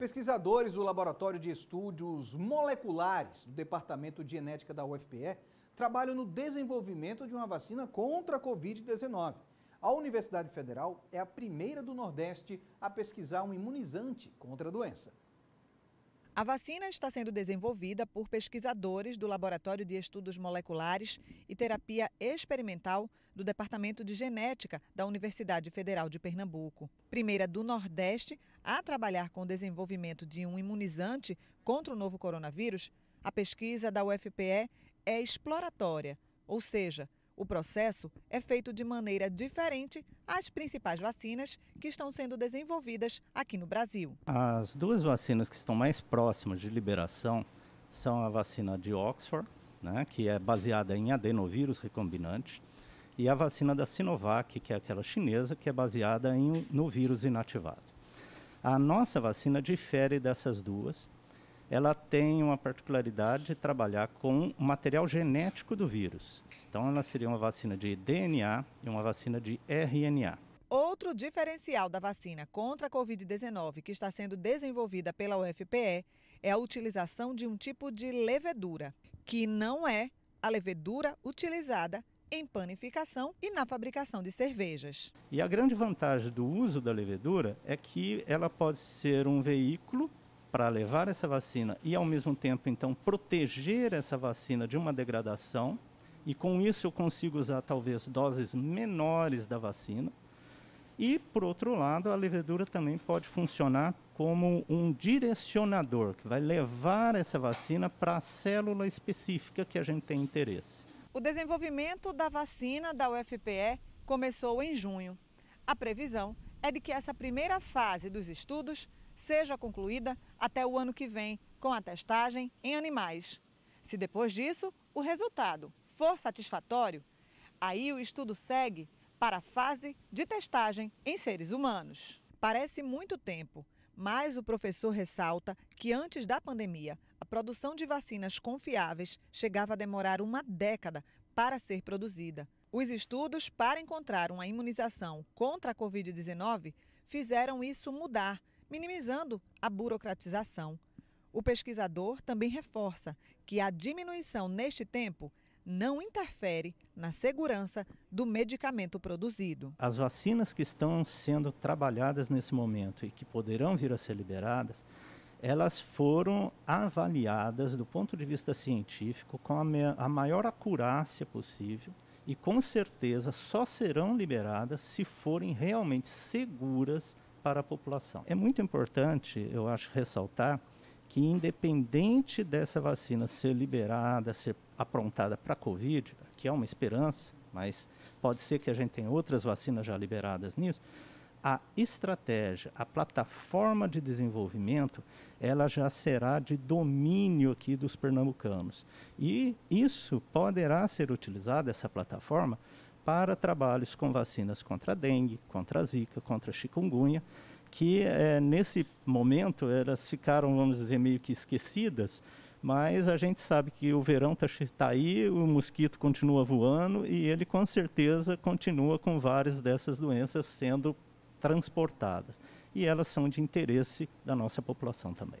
Pesquisadores do Laboratório de Estudos Moleculares do Departamento de Genética da UFPE trabalham no desenvolvimento de uma vacina contra a Covid-19. A Universidade Federal é a primeira do Nordeste a pesquisar um imunizante contra a doença. A vacina está sendo desenvolvida por pesquisadores do Laboratório de Estudos Moleculares e Terapia Experimental do Departamento de Genética da Universidade Federal de Pernambuco. Primeira do Nordeste a trabalhar com o desenvolvimento de um imunizante contra o novo coronavírus, a pesquisa da UFPE é exploratória, ou seja, o processo é feito de maneira diferente às principais vacinas que estão sendo desenvolvidas aqui no Brasil. As duas vacinas que estão mais próximas de liberação são a vacina de Oxford, né, que é baseada em adenovírus recombinante, e a vacina da Sinovac, que é aquela chinesa, que é baseada em, no vírus inativado. A nossa vacina difere dessas duas ela tem uma particularidade de trabalhar com o material genético do vírus. Então, ela seria uma vacina de DNA e uma vacina de RNA. Outro diferencial da vacina contra a Covid-19 que está sendo desenvolvida pela UFPE é a utilização de um tipo de levedura, que não é a levedura utilizada em panificação e na fabricação de cervejas. E a grande vantagem do uso da levedura é que ela pode ser um veículo para levar essa vacina e, ao mesmo tempo, então, proteger essa vacina de uma degradação. E com isso eu consigo usar talvez doses menores da vacina. E, por outro lado, a levedura também pode funcionar como um direcionador, que vai levar essa vacina para a célula específica que a gente tem interesse. O desenvolvimento da vacina da UFPE começou em junho. A previsão é de que essa primeira fase dos estudos seja concluída até o ano que vem, com a testagem em animais. Se depois disso o resultado for satisfatório, aí o estudo segue para a fase de testagem em seres humanos. Parece muito tempo, mas o professor ressalta que antes da pandemia, produção de vacinas confiáveis chegava a demorar uma década para ser produzida. Os estudos para encontrar uma imunização contra a Covid-19 fizeram isso mudar minimizando a burocratização. O pesquisador também reforça que a diminuição neste tempo não interfere na segurança do medicamento produzido. As vacinas que estão sendo trabalhadas nesse momento e que poderão vir a ser liberadas, elas foram avaliadas do ponto de vista científico com a, a maior acurácia possível e com certeza só serão liberadas se forem realmente seguras para a população. É muito importante, eu acho, ressaltar que independente dessa vacina ser liberada, ser aprontada para a Covid, que é uma esperança, mas pode ser que a gente tenha outras vacinas já liberadas nisso, a estratégia, a plataforma de desenvolvimento, ela já será de domínio aqui dos pernambucanos. E isso poderá ser utilizado, essa plataforma, para trabalhos com vacinas contra dengue, contra zika, contra chikungunya, que é, nesse momento elas ficaram, vamos dizer, meio que esquecidas, mas a gente sabe que o verão está tá aí, o mosquito continua voando e ele com certeza continua com várias dessas doenças sendo transportadas. E elas são de interesse da nossa população também.